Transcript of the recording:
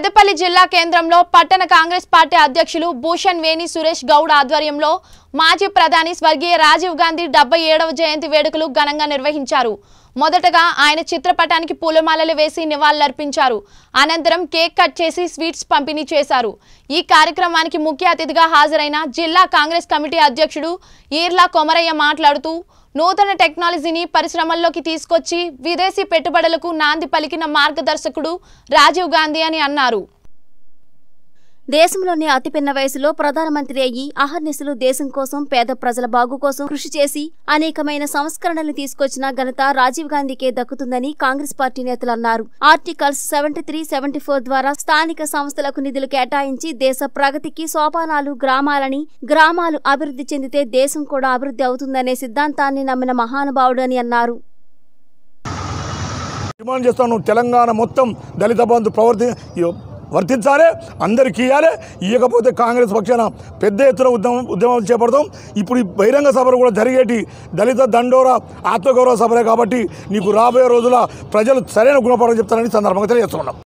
పెద్దపల్లి జిల్లా కేంద్రంలో పట్టణ కాంగ్రెస్ పార్టీ అధ్యక్షులు భూషణ్ వేణి సురేష్ గౌడ్ ఆధ్వర్యంలో మాజీ ప్రధాని స్వర్గీయ రాజీవ్ గాంధీ డెబ్బై ఏడవ జయంతి వేడుకలు ఘనంగా నిర్వహించారు. మొదటగా ఆయన చిత్రపటానికి పూలమాలలు వేసి నివాళులర్పించారు. అనంతరం కేక్ కట్ చేసి స్వీట్స్ పంపిణీ చేశారు. ఈ కార్యక్రమానికి ముఖ్య అతిథిగా హాజరైన జిల్లా కాంగ్రెస్ కమిటీ అధ్యక్షుడు ఈర్లా కొమరయ్య మాట్లాడుతూ నూతన టెక్నాలజీని పరిశ్రమల్లోకి తీసుకొచ్చి విదేశీ పెట్టుబడులకు నాంది పలికిన మార్గదర్శకుడు రాజీవ్ గాంధీ అని అన్నారు. దేశంలోనే అతిపిన్న వయసులో ప్రధానమంత్రి అయ్యి అహర్నిశలు దేశం కోసం పేద ప్రజల బాగు కోసం కృషి చేసి అనేకమైన సంస్కరణలు తీసుకొచ్చిన ఘనత రాజీవ్ గాంధీకే దక్కుతుందని కాంగ్రెస్ పార్టీ నేతలు అన్నారు. Articles seventy three seventy four ద్వారా స్థానిక సంస్థలకు నిధులు కేటాయించి దేశ ప్రగతికి సోపానాలు గ్రామాలని గ్రామాలు అభివృద్ధి చెందితే దేశం కూడా అభివృద్ధి అవుతుందనే సిద్ధాంతాన్ని నమ్మిన మహానుభావుడు అని అన్నారు. డిమాండ్ చేస్తాను తెలంగాణ మొత్తం దళిత బంధు ప్రవర్తి వర్తించాలి అందరికీ ఇవ్వాలి ఇవ్వకపోతే కాంగ్రెస్ పక్షాన పెద్ద ఎత్తున ఉద్యమం ఉద్యమం చేపడతాం. ఇప్పుడు ఈ బహిరంగ సభలు కూడా జరిగేటి దళిత దండోర ఆత్మగౌరవ సభలే కాబట్టి నీకు రాబోయే రోజుల ప్రజలు సరైన గుణపాఠం చెప్తారని సందర్భంగా తెలియజేస్తున్నాం.